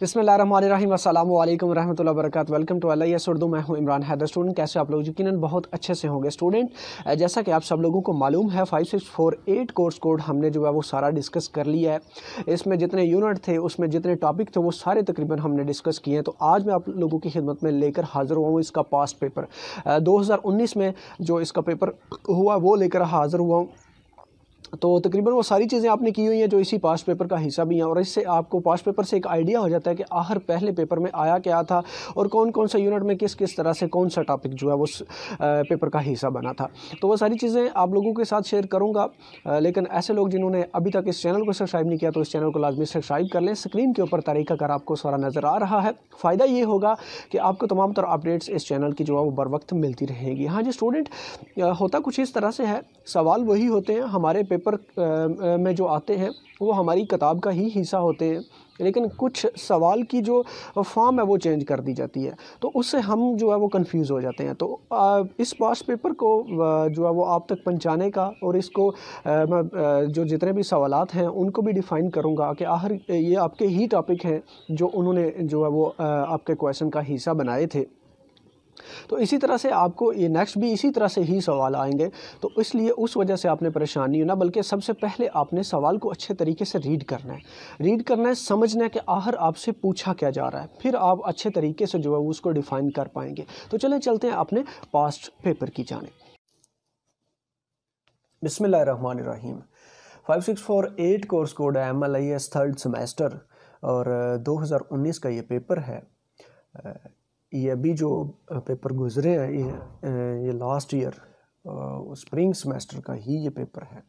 बिस्मिल्लाम अल्लाम वरहमल वर्क वेलकम टू एस उर्दू मैं हूँ इमरान हैदर। स्टूडेंट, कैसे आप लोग? यकीन बहुत अच्छे से होंगे। स्टूडेंट जैसा कि आप सब लोगों को मालूम है five six four eight course code हमने जो है वो सारा डिस्कस कर लिया है। इसमें जितने यूनिट थे, उसमें जितने टॉपिक थे, वो सारे तकरीबन हमने डिस्कस किए हैं। तो आज मैं आप लोगों की खिदमत में लेकर हाज़िर हुआ हूँ इसका पास्ट पेपर दो हज़ार उन्नीस में जो इसका पेपर हुआ, वो लेकर हाज़िर हुआ हूँ। तो तकरीबन वो सारी चीज़ें आपने की हुई हैं जो इसी पास्ट पेपर का हिस्सा भी हैं और इससे आपको पास पेपर से एक आइडिया हो जाता है कि आखिर पहले पेपर में आया क्या था और कौन कौन सा यूनिट में किस किस तरह से कौन सा टॉपिक जो है वो पेपर का हिस्सा बना था। तो वो सारी चीज़ें आप लोगों के साथ शेयर करूँगा लेकिन ऐसे लोग जिन्होंने अभी तक इस चैनल को सब्सक्राइब नहीं किया तो इस चैनल को लाजमी सब्सक्राइब कर लें। स्क्रीन के ऊपर तरीका कर आपको सारा नज़र आ रहा है, फ़ायदा ये होगा कि आपको तमाम तरह अपडेट्स इस चैनल की जो है वो बर वक्त मिलती रहेंगी। हाँ जी स्टूडेंट होता कुछ इस तरह से है, सवाल वही होते हैं, हमारे पेपर में जो आते हैं, वो हमारी किताब का ही हिस्सा होते हैं। लेकिन कुछ सवाल की जो फॉर्म है, वो चेंज कर दी जाती है। तो उससे हम जो है, वो कंफ्यूज हो जाते हैं। तो इस पास पेपर को जो है, वो आप तक पहुँचाने का और इसको मैं जो जितने भी सवाल हैं, उनको भी डिफ़ाइन करूँगा कि आखिर ये आपके ही टॉपिक हैं, जो उन्होंने जो है, वो आपके क्वेश्चन का हिस्सा बनाए थे। तो इसी तरह से आपको ये नेक्स्ट भी इसी तरह से ही सवाल आएँगे। तो इसलिए उस वजह से आपने परेशान नहीं होना, बल्कि सबसे पहले आपने सवाल को अच्छे तरीके से रीड करना है। रीड करना है, समझना है कि आखिर आपसे पूछा क्या जा रहा है। फिर आप अच्छे तरीके से जो है उसको डिफ़ाइन कर पाएँगे। तो चलें, चलते हैं अपने पास्ट पेपर की जाने। बिसमीम five six four eight course code है M L I S third semester और 2019 का ये पेपर है। ये अभी जो पेपर गुज़रे हैं, ये ये लास्ट ईयर स्प्रिंग सेमेस्टर का ही ये पेपर है।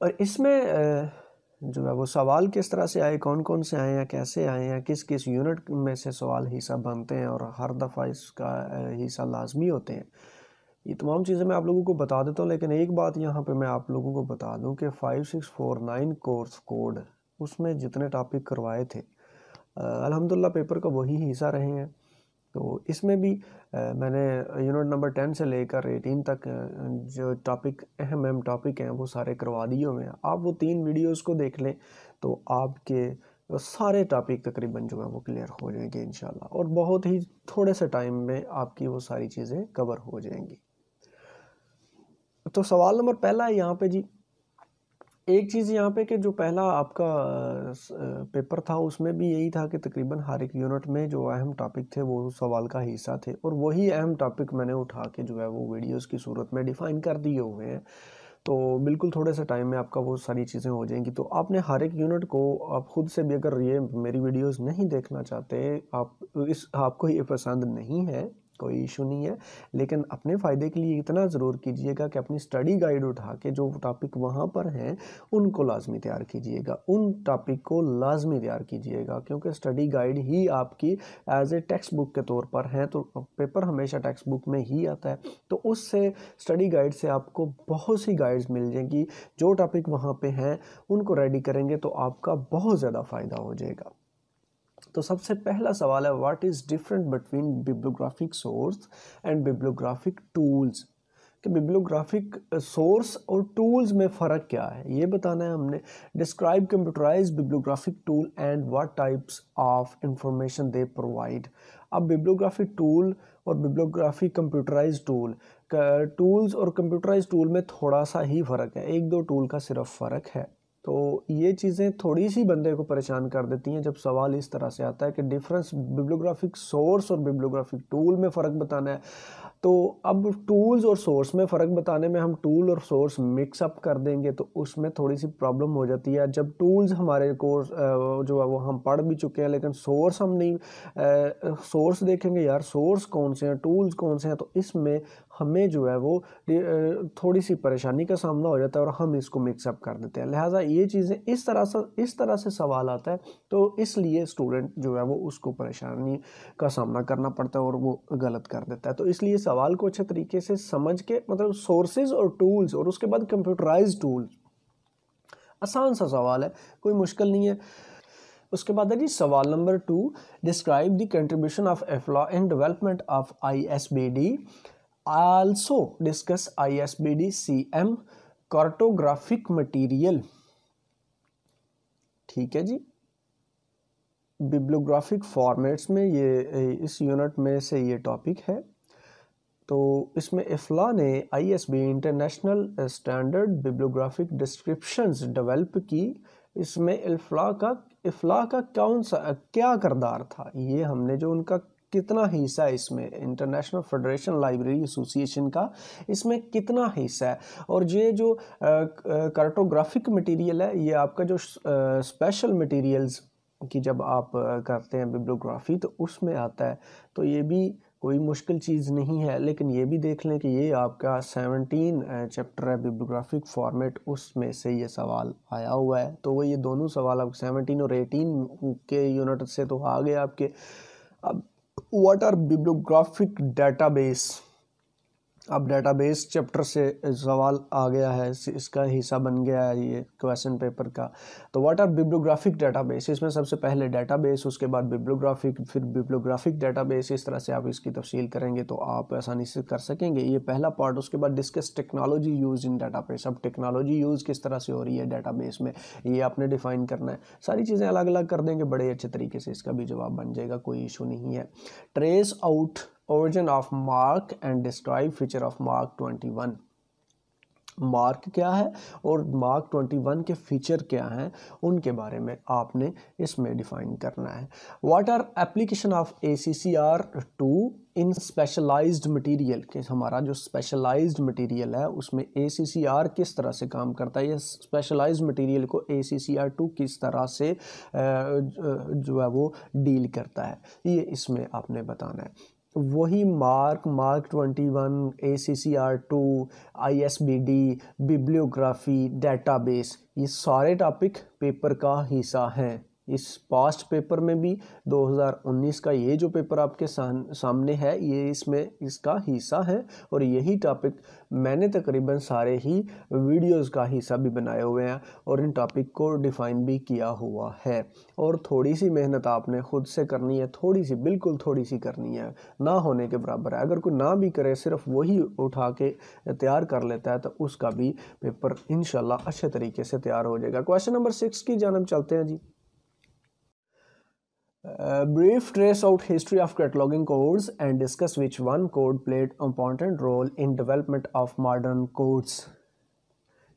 और इसमें जो है वो सवाल किस तरह से आए कौन कौन से आए हैं, कैसे आए हैं किस किस यूनिट में से सवाल हिस्सा बनते हैं और हर दफ़ा इसका हिस्सा लाजमी होते हैं। ये तमाम चीज़ें मैं आप लोगों को बता देता हूँ, लेकिन एक बात यहाँ पे मैं आप लोगों को बता दूँ कि five six four nine course code उसमें जितने टॉपिक करवाए थे अल्हम्दुलिल्लाह पेपर का वही हिस्सा रहे हैं तो इसमें भी आ, मैंने यूनिट नंबर टेन से लेकर एटीन तक जो टॉपिक अहम अहम टॉपिक हैं वो सारे करवा दिए हुए हैं। आप वो तीन वीडियोस को देख लें तो आपके सारे टॉपिक तकरीबन जो है वो क्लियर हो जाएँगे इन और बहुत ही थोड़े से टाइम में आपकी वो सारी चीज़ें कवर हो जाएँगी। तो सवाल नंबर पहला है यहाँ पे जी एक चीज़ यहाँ पे कि जो पहला आपका पेपर था, उसमें भी यही था कि तकरीबन हर एक यूनिट में जो अहम टॉपिक थे, वो सवाल का हिस्सा थे और वही अहम टॉपिक मैंने उठा के जो है वो वीडियोस की सूरत में डिफ़ाइन कर दिए हुए हैं। तो बिल्कुल थोड़े से टाइम में आपका वो सारी चीज़ें हो जाएँगी। तो आपने हर एक यूनिट को, आप खुद से भी अगर ये मेरी वीडियोस नहीं देखना चाहते, आप इस, आपको ये पसंद नहीं है कोई इशू नहीं है। लेकिन अपने फ़ायदे के लिए इतना ज़रूर कीजिएगा कि अपनी स्टडी गाइड उठा के जो टॉपिक वहाँ पर हैं, उनको लाजमी तैयार कीजिएगा। उन टॉपिक को लाजमी तैयार कीजिएगा, क्योंकि स्टडी गाइड ही आपकी एज ए टेक्स्ट बुक के तौर पर हैं तो पेपर हमेशा टेक्स्ट बुक में ही आता है। तो उससे स्टडी गाइड से आपको बहुत सी गाइड्स मिल जाएँगी। जो टॉपिक वहाँ पे हैं, उनको रेडी करेंगे तो आपका बहुत ज़्यादा फ़ायदा हो जाएगा। तो सबसे पहला सवाल है what is different between bibliographic source and bibliographic tools कि बिब्लोग्राफिक सोर्स और टूल्स में फ़र्क क्या है? ये बताना है हमने। Describe computerise bibliographic tool and what types of information they provide अब बिब्लोग्राफिक टूल और बिब्लोग्राफी कंप्यूटराइज टूल टूल्स और कंप्यूटराइज टूल में थोड़ा सा ही फ़र्क है। एक दो टूल का सिर्फ़ फ़र्क है। तो ये चीज़ें थोड़ी सी बंदे को परेशान कर देती हैं जब सवाल इस तरह से आता है कि डिफरेंस बिब्लोग्राफिक सोर्स और बिब्लोग्राफिक टूल में फ़र्क बताना है। तो अब टूल्स और सोर्स में फ़र्क बताने में हम टूल और सोर्स मिक्सअप कर देंगे तो उसमें थोड़ी सी प्रॉब्लम हो जाती है। जब टूल्स हमारे कोर्स जो है वो हम पढ़ भी चुके हैं लेकिन सोर्स हम नहीं सोर्स देखेंगे, यार सोर्स कौन से हैं टूल्स कौन से हैं तो इसमें हमें जो है वो थोड़ी सी परेशानी का सामना हो जाता है और हम इसको मिक्सअप कर देते हैं। लिहाजा ये चीज़ें इस तरह से, इस तरह से सवाल आता है तो इसलिए स्टूडेंट जो है वो उसको परेशानी का सामना करना पड़ता है और वो गलत कर देता है। तो इसलिए सवाल को अच्छे तरीके से समझ के मतलब सोर्सेज और टूल्स और उसके बाद कंप्यूटराइज टूल्स आसान सा सवाल है, कोई मुश्किल नहीं है। उसके बाद है जी सवाल number two describe the contribution of IFLA in development of I S B D also discuss I S B D C M cartographic material ठीक है जी? बिब्लोग्राफिक फॉर्मेट्स में ये, इस यूनिट में से ये टॉपिक है। तो इसमें इफ्ला ने ISB international standard bibliographic descriptions develop की। इसमें इफ़ला का इफ़ला का कौन सा, क्या करदार था? ये हमने जो उनका कितना हिस्सा है इसमें? इंटरनेशनल फेडरेशन लाइब्रेरी एसोसिएशन का इसमें कितना हिस्सा है? और ये जो कार्टोग्राफिक मटेरियल है, ये आपका जो स्पेशल मटेरियल्स की जब आप करते हैं बिब्लोग्राफी तो उसमें आता है। तो ये भी कोई मुश्किल चीज़ नहीं है, लेकिन ये भी देख लें कि ये आपका सेवनटीन चैप्टर है बिब्लोग्राफिक फॉर्मेट उसमें से ये सवाल आया हुआ है। तो वो ये दोनों सवाल आप सेवनटीन और एटीन के यूनिट से तो आ गए आपके। अब व्हाट आर बिब्लोग्राफिक डेटाबेस अब डेटाबेस चैप्टर से सवाल आ गया है इसका हिस्सा बन गया है ये क्वेश्चन पेपर का। तो व्हाट आर बिब्लोग्राफिक डेटाबेस इसमें सबसे पहले डेटाबेस उसके बाद बिब्लोग्राफिक फिर बिब्लोग्राफिक डेटाबेस इस तरह से आप इसकी तफसील करेंगे तो आप आसानी से कर सकेंगे। ये पहला पार्ट उसके बाद discuss technology use in database अब टेक्नोलॉजी यूज़ किस तरह से हो रही है डाटाबेस में, ये आपने डिफ़ाइन करना है। सारी चीज़ें अलग अलग कर देंगे, बड़े अच्छे तरीके से इसका भी जवाब बन जाएगा, कोई इशू नहीं है। Trace out origin of mark and describe feature of mark 21 mark क्या है और मार्क 21 के फीचर क्या हैं, उनके बारे में आपने इसमें डिफाइन करना है। What are application of A C C R two in specialised material कि हमारा जो स्पेशलाइज्ड मटेरियल है, उसमें ए सी सी आर किस तरह से काम करता है? ये स्पेशलाइज्ड मटेरियल को ए सी सी आर टू किस तरह से जो है वो डील करता है। ये इसमें आपने बताना है। वही mark mark twenty one A C C R two I S B D bibliography database ये सारे टॉपिक पेपर का हिस्सा हैं। इस पास्ट पेपर में भी 2019 का ये जो पेपर आपके सामने है, ये इसमें इसका हिस्सा है और यही टॉपिक मैंने तकरीबन सारे ही वीडियोस का हिस्सा भी बनाए हुए हैं और इन टॉपिक को डिफ़ाइन भी किया हुआ है। और थोड़ी सी मेहनत आपने ख़ुद से करनी है थोड़ी सी बिल्कुल थोड़ी सी करनी है, ना होने के बराबर है। अगर कोई ना भी करे, सिर्फ़ वही उठा के तैयार कर लेता है तो उसका भी पेपर इन अच्छे तरीके से तैयार हो जाएगा। क्वेश्चन नंबर सिक्स की जानब चलते हैं जी। Uh, brief trace out history of cataloging codes and discuss which one code played important role in development of modern codes.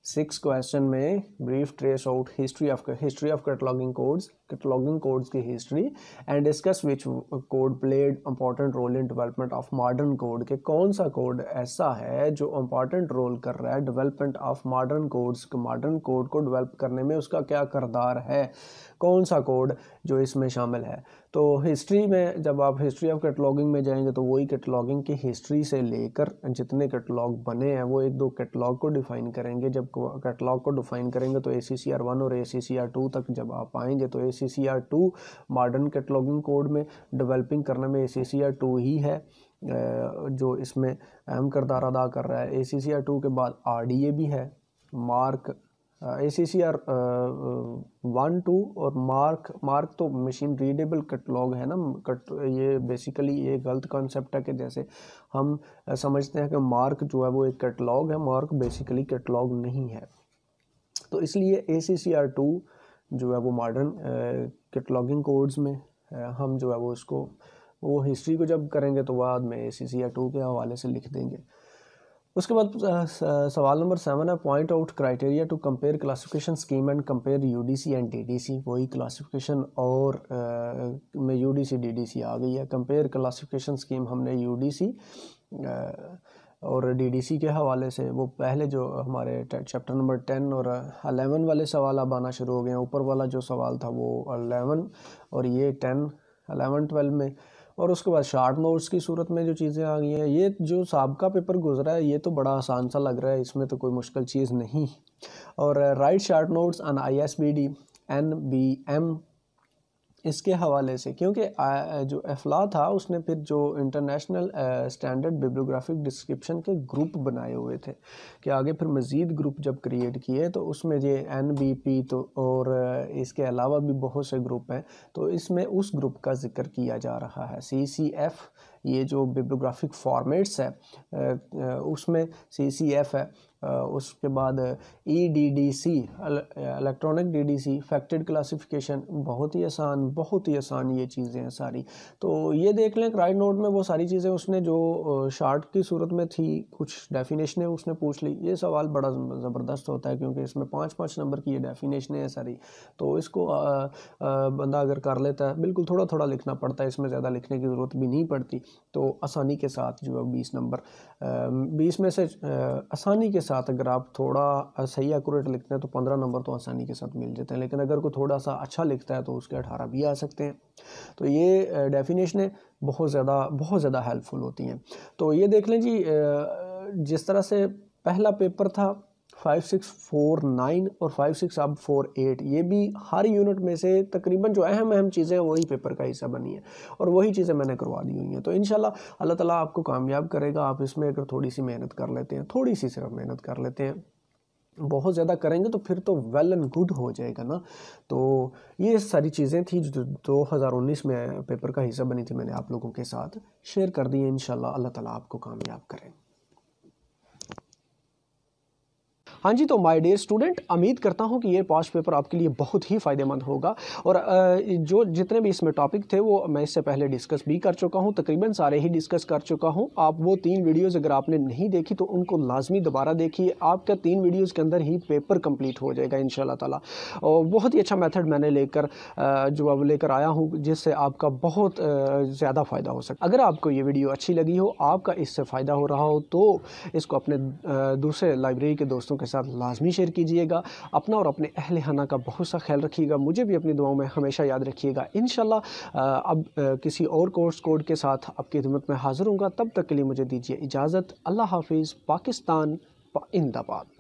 Sixth question May brief trace out history of history of cataloging codes cataloging codes की history and discuss which code played important role in development of modern code के कौन सा code ऐसा है जो important role कर रहा है development of modern codes modern code को डेवलप करने में उसका क्या करदार है? कौन सा कोड जो इसमें शामिल है? तो हिस्ट्री में जब आप हिस्ट्री ऑफ़ कैटलॉगिंग में जाएँगे तो वही कैटलॉगिंग की हिस्ट्री से लेकर जितने कैटलॉग बने हैं, वो एक दो कैटलॉग को डिफ़ाइन करेंगे। जब कैटलॉग को डिफ़ाइन करेंगे तो A C C R one और ए सी सी आर टू तक जब आप आएँगे तो A C C R two modern cataloguing code में डेवलपिंग करने में ए सी सी आर टू ही है जो इसमें अहम करदार अदा कर रहा है। ए सी सी आर टू के बाद आर डी ए भी है mark A C C R one two और मार्क मार्क तो मशीन रीडेबल कटलॉग है ना कट ये बेसिकली ये गलत कॉन्सेप्ट है कि जैसे हम समझते हैं कि मार्क जो है वो एक कटलॉग है मार्क बेसिकली कटलॉग नहीं है। तो इसलिए ए सी सी आर टू जो है वो मॉडर्न कैटलॉगिंग कोड्स में हम जो है वो उसको वो हिस्ट्री को जब करेंगे तो बाद में सी सी आर टू के हवाले से लिख देंगे। उसके बाद सवाल नंबर सेवन है point out criteria to compare classification scheme and compare UDC and DDC वही क्लासिफिकेशन और uh, में यूडीसी डीडीसी आ गई है। कंपेयर क्लासिफिकेशन स्कीम हमने यूडीसी और डीडीसी के हवाले से वो पहले जो हमारे चैप्टर नंबर टेन और अलेवन वाले सवाल अब आना शुरू हो गए हैं। ऊपर वाला जो सवाल था वो अलेवन और ये टेन अलेवन ट्वेल्व में। और उसके बाद शार्ट नोट्स की सूरत में जो चीज़ें आ गई हैं, ये जो सबका पेपर गुजरा है, ये तो बड़ा आसान सा लग रहा है, इसमें तो कोई मुश्किल चीज़ नहीं। और write short notes on I S B D N B M इसके हवाले से, क्योंकि जो अफला था, उसने फिर जो इंटरनेशनल स्टैंडर्ड बिब्लोग्राफिक डिस्क्रिप्शन के ग्रुप बनाए हुए थे, कि आगे फिर मज़ीद ग्रुप जब क्रिएट किए तो उसमें ये एन बी पी तो और इसके अलावा भी बहुत से ग्रुप हैं तो इसमें उस ग्रुप का ज़िक्र किया जा रहा है। सी सी एफ़ ये जो बिब्लोग्राफिक फॉर्मेट्स है उसमें सी सी एफ़ है उसके बाद E D D C electronic D D C faceted classification बहुत ही आसान, बहुत ही आसान ये चीज़ें हैं सारी। तो ये देख लें राइट नोट में वो सारी चीज़ें उसने जो शार्ट की सूरत में थी, कुछ डेफिनेशनें उसने पूछ ली। ये सवाल बड़ा ज़बरदस्त होता है, क्योंकि इसमें पाँच पाँच नंबर की ये डेफिनेशनें हैं सारी। तो इसको बंदा अगर कर लेता है, बिल्कुल थोड़ा थोड़ा लिखना पड़ता है, इसमें ज़्यादा लिखने की ज़रूरत भी नहीं पड़ती। तो आसानी के साथ जो है बीस नंबर बीस में से आसानी के साथ अगर आप थोड़ा सही एक्यूरेट लिखते हैं तो पंद्रह नंबर तो आसानी के साथ मिल जाते हैं। लेकिन अगर कोई थोड़ा सा अच्छा लिखता है तो उसके अठारह भी आ सकते हैं। तो ये डेफिनेशन बहुत ज़्यादा बहुत ज़्यादा हेल्पफुल होती हैं। तो ये देख लें जी जिस तरह से पहला पेपर था फाइव सिक्स फोर नाइन और फाइव सिक्स अब फोर एट ये भी हर यूनिट में से तकरीबन जो अहम अहम चीज़ें हैं, वही पेपर का हिस्सा बनी है और वही चीज़ें मैंने करवा दी हुई हैं। तो इन अल्लाह ताला आपको कामयाब करेगा। आप इसमें अगर थोड़ी सी मेहनत कर लेते हैं, थोड़ी सी सिर्फ़ मेहनत कर लेते हैं, बहुत ज़्यादा करेंगे तो फिर तो वेल एंड गुड हो जाएगा ना। तो ये सारी चीज़ें थी जो दो हज़ार उन्नीस में पेपर का हिस्सा बनी थी, मैंने आप लोगों के साथ शेयर कर दी है। इन अल्लाह ताला आपको कामयाब करें। हाँ जी तो माय डियर स्टूडेंट उम्मीद करता हूँ कि ये पास्ट पेपर आपके लिए बहुत ही फ़ायदेमंद होगा। और जो जितने भी इसमें टॉपिक थे, वो मैं इससे पहले डिस्कस भी कर चुका हूँ, तकरीबन सारे ही डिस्कस कर चुका हूँ। आप वो तीन वीडियोज़ अगर आपने नहीं देखी तो उनको लाजमी दोबारा देखिए। आपका तीन वीडियोज़ के अंदर ही पेपर कंप्लीट हो जाएगा इन ताला। और बहुत ही अच्छा मैथड मैंने लेकर जो अब लेकर आया हूँ, जिससे आपका बहुत ज़्यादा फ़ायदा हो सकता अगर आपको ये वीडियो अच्छी लगी हो, आपका इससे फ़ायदा हो रहा हो तो इसको अपने दूसरे लाइब्रेरी के दोस्तों के साथ लाजमी शेयर कीजिएगा। अपना और अपने अहल खाना का बहुत सा ख्याल रखिएगा। मुझे भी अपनी दुआओं में हमेशा याद रखिएगा। इन अब किसी और कोर्स कोड के साथ आपकी खिदमत में हाज़िर हूँ तब तक के लिए मुझे दीजिए इजाज़त। अल्लाह हाफिज़, पाकिस्तान इंदाबाद।